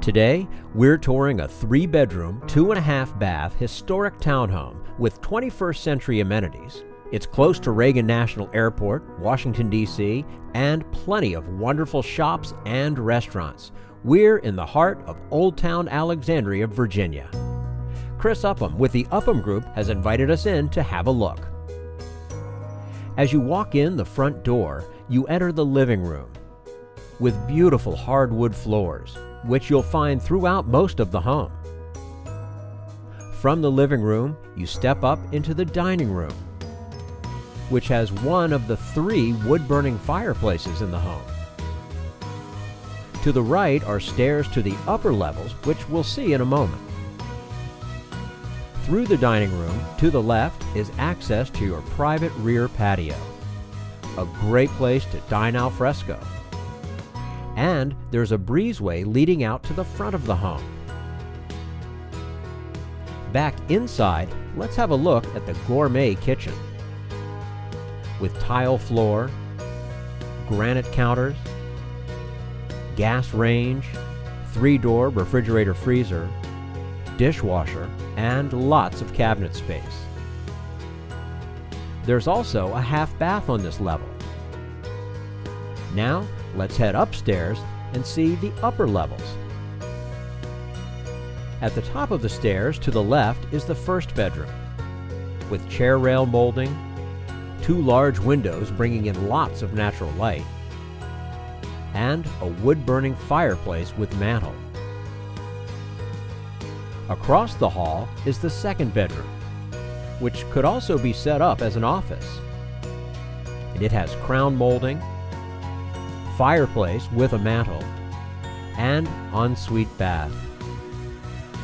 Today, we're touring a three bedroom, two and a half bath historic townhome with 21st century amenities. It's close to Reagan National Airport, Washington, D.C., and plenty of wonderful shops and restaurants. We're in the heart of Old Town Alexandria, Virginia. Chris Upham with the Upham Group has invited us in to have a look. As you walk in the front door, you enter the living room with beautiful hardwood floors, which you'll find throughout most of the home. From the living room, you step up into the dining room, which has one of the three wood burning fireplaces in the home. To the right are stairs to the upper levels, which we'll see in a moment. Through the dining room, to the left, is access to your private rear patio. A great place to dine al fresco. And there's a breezeway leading out to the front of the home. Back inside, let's have a look at the gourmet kitchen. With tile floor, granite counters, gas range, three door refrigerator freezer, dishwasher, and lots of cabinet space. There's also a half bath on this level. Now, let's head upstairs and see the upper levels. At the top of the stairs to the left is the first bedroom, with chair rail molding, two large windows bringing in lots of natural light, and a wood burning fireplace with mantel. Across the hall is the second bedroom, which could also be set up as an office. And it has crown molding, fireplace with a mantel, and ensuite bath,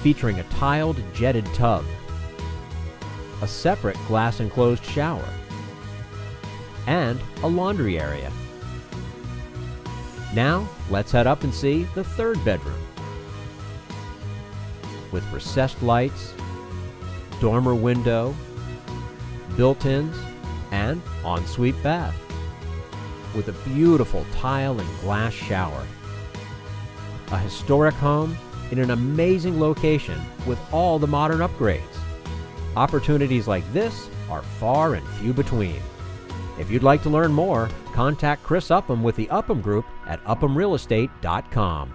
featuring a tiled jetted tub, a separate glass enclosed shower, and a laundry area. Now, let's head up and see the third bedroom with recessed lights, dormer window, built-ins, and ensuite bath with a beautiful tile and glass shower. A historic home in an amazing location with all the modern upgrades. Opportunities like this are far and few between. If you'd like to learn more, contact Chris Upham with the Upham Group at uphamrealestate.com.